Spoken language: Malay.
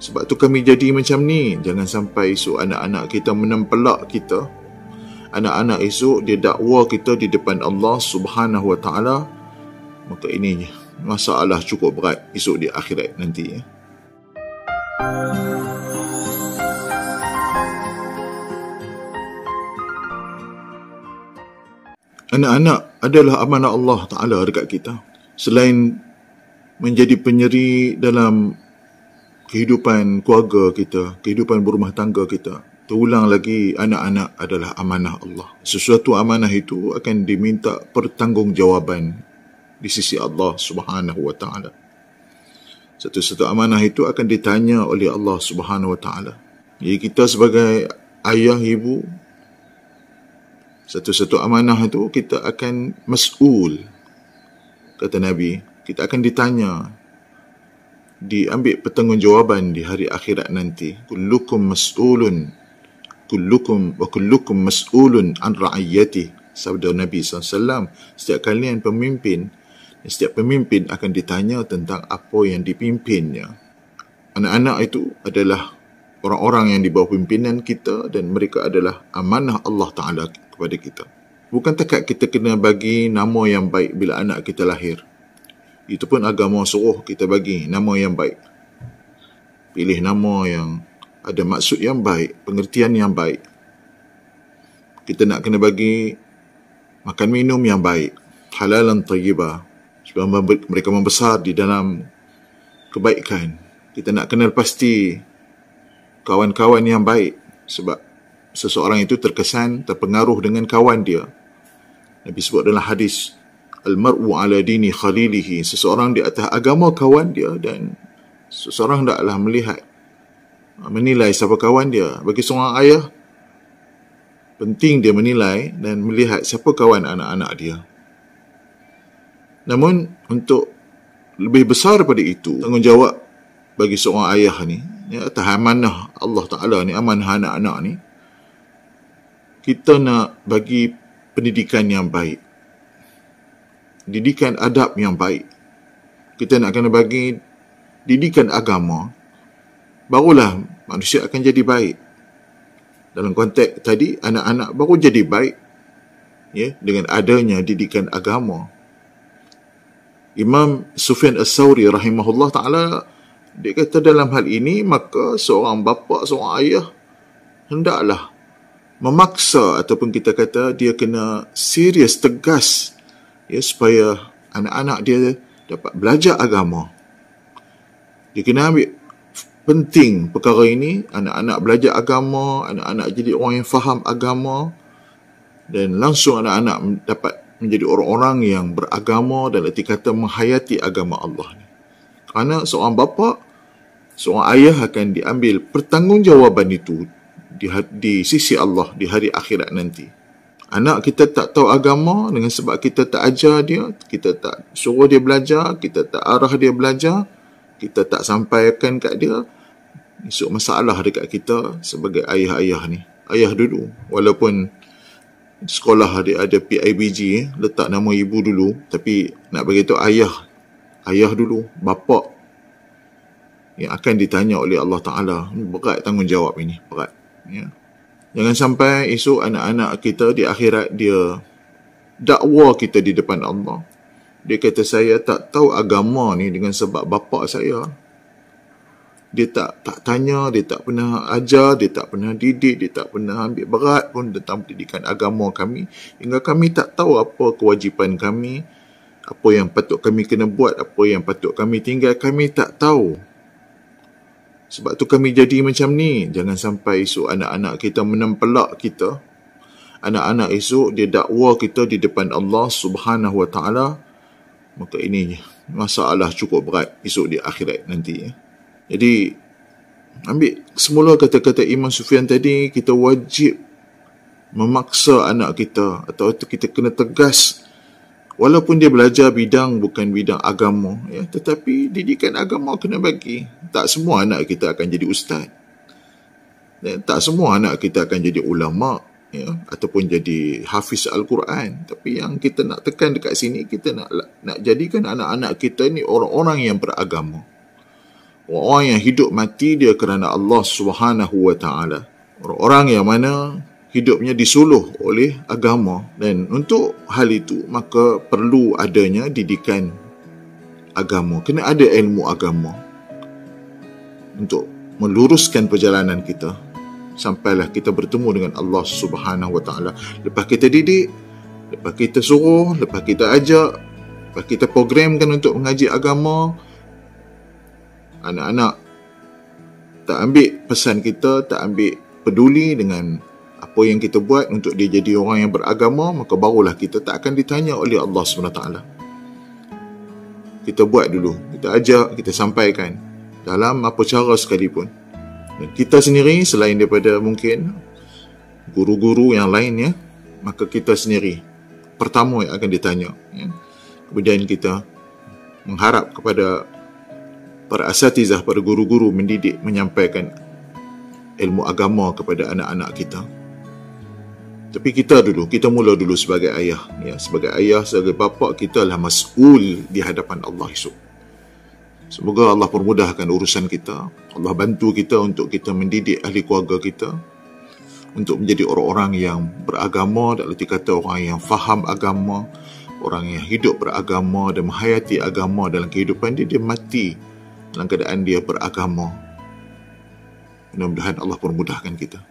Sebab tu kami jadi macam ni. Jangan sampai esok anak-anak kita menempelak kita. Anak-anak esok dia dakwa kita di depan Allah Subhanahu Wa Taala. Maka ini masalah cukup berat esok di akhirat nanti ya. Anak-anak adalah amanah Allah Ta'ala dekat kita. Selain menjadi penyeri dalam kehidupan keluarga kita, kehidupan berumah tangga kita, terulang lagi anak-anak adalah amanah Allah. Sesuatu amanah itu akan diminta pertanggungjawaban di sisi Allah Subhanahu wa taala. Satu-satu amanah itu akan ditanya oleh Allah Subhanahu wa taala. Jadi kita sebagai ayah ibu satu-satu amanah itu kita akan mas'ul kata Nabi kita akan ditanya diambil pertanggungjawaban di hari akhirat nanti kullukum mas'ulun kullukum wa kullukum mas'ulun an ra'iyati sabda Nabi SAW setiap kalian pemimpin setiap pemimpin akan ditanya tentang apa yang dipimpinnya anak-anak itu adalah orang-orang yang di bawah pimpinan kita dan mereka adalah amanah Allah Ta'ala kepada kita. Bukan takat kita kena bagi nama yang baik bila anak kita lahir. Itu pun agama suruh kita bagi nama yang baik. Pilih nama yang ada maksud yang baik, pengertian yang baik. Kita nak kena bagi makan minum yang baik, halalan tayyibah. Sebab mereka membesar di dalam kebaikan. Kita nak kenal pasti kawan-kawan yang baik sebab seseorang itu terkesan terpengaruh dengan kawan dia. Nabi sebut dalam hadis al-mar'u ala dini khalilihi. Seseorang di atas agama kawan dia dan seseorang hendaklah melihat menilai siapa kawan dia. Bagi seorang ayah penting dia menilai dan melihat siapa kawan anak-anak dia. Namun untuk lebih besar daripada itu tanggungjawab bagi seorang ayah ni ya atas amanah Allah Taala ni amanah anak-anak ni kita nak bagi pendidikan yang baik. Didikan adab yang baik. Kita nak kena bagi didikan agama. Barulah manusia akan jadi baik. Dalam konteks tadi, anak-anak baru jadi baik ya, dengan adanya didikan agama. Imam Sufyan As-Sawri rahimahullah ta'ala dia kata dalam hal ini maka seorang bapa, seorang ayah hendaklah memaksa ataupun kita kata dia kena serius tegas ya supaya anak-anak dia dapat belajar agama. Dia kena ambil penting perkara ini anak-anak belajar agama, anak-anak jadi orang yang faham agama dan langsung anak-anak dapat menjadi orang-orang yang beragama dan erti kata menghayati agama Allah. Kerana seorang bapa, seorang ayah akan diambil pertanggungjawaban itu di, di sisi Allah di hari akhirat nanti. Anak kita tak tahu agama dengan sebab kita tak ajar dia, kita tak suruh dia belajar, kita tak arah dia belajar, kita tak sampaikan kat dia, isu masalah dekat kita sebagai ayah-ayah ni. Ayah dulu, walaupun sekolah dia ada PIBG, letak nama ibu dulu, tapi nak beritahu ayah, ayah dulu, bapa yang akan ditanya oleh Allah Ta'ala. Berat tanggungjawab ini, berat. Ya. Jangan sampai esok anak-anak kita di akhirat dia dakwa kita di depan Allah. Dia kata saya tak tahu agama ni dengan sebab bapa saya. Dia tak tak tanya, dia tak pernah ajar, dia tak pernah didik, dia tak pernah ambil berat pun tentang pendidikan agama kami. Hingga kami tak tahu apa kewajipan kami, apa yang patut kami kena buat, apa yang patut kami tinggal, kami tak tahu. Sebab tu kami jadi macam ni. Jangan sampai esok anak-anak kita menempelak kita. Anak-anak esok dia dakwa kita di depan Allah Subhanahu Wa Taala. Maka ini masalah cukup berat esok di akhirat nanti. Jadi ambil semula kata-kata Imam Sufyan tadi kita wajib memaksa anak kita atau kita kena tegas walaupun dia belajar bidang bukan bidang agama ya tetapi didikan agama kena bagi. Tak semua anak kita akan jadi ustaz. Ya, tak semua anak kita akan jadi ulama ya ataupun jadi hafiz al-Quran. Tapi yang kita nak tekan dekat sini kita nak nak jadikan anak-anak kita ni orang-orang yang beragama. Orang yang hidup mati dia kerana Allah Subhanahu wa taala. Orang-orang yang mana hidupnya disuluh oleh agama dan untuk hal itu maka perlu adanya didikan agama. Kena ada ilmu agama untuk meluruskan perjalanan kita sampailah kita bertemu dengan Allah Subhanahu Wa Taala. Lepas kita didik, lepas kita suruh, lepas kita ajak, lepas kita programkan untuk mengaji agama, anak-anak tak ambil pesan kita, tak ambil peduli dengan apa yang kita buat untuk dia jadi orang yang beragama, maka barulah kita tak akan ditanya oleh Allah SWT. Kita buat dulu, kita ajak, kita sampaikan dalam apa cara sekalipun. Dan kita sendiri selain daripada mungkin guru-guru yang lain ya, maka kita sendiri pertama yang akan ditanya. Ya. Kemudian kita mengharap kepada para asatizah, para guru-guru mendidik, menyampaikan ilmu agama kepada anak-anak kita. Tapi kita dulu, kita mula dulu sebagai ayah. Ya, sebagai ayah, sebagai bapa, kita adalah mas'ul di hadapan Allah esok. Semoga Allah permudahkan urusan kita. Allah bantu kita untuk kita mendidik ahli keluarga kita. Untuk menjadi orang-orang yang beragama, dan letih kata orang yang faham agama. Orang yang hidup beragama dan menghayati agama dalam kehidupan dia, dia mati dalam keadaan dia beragama. Mudah-mudahan Allah permudahkan kita.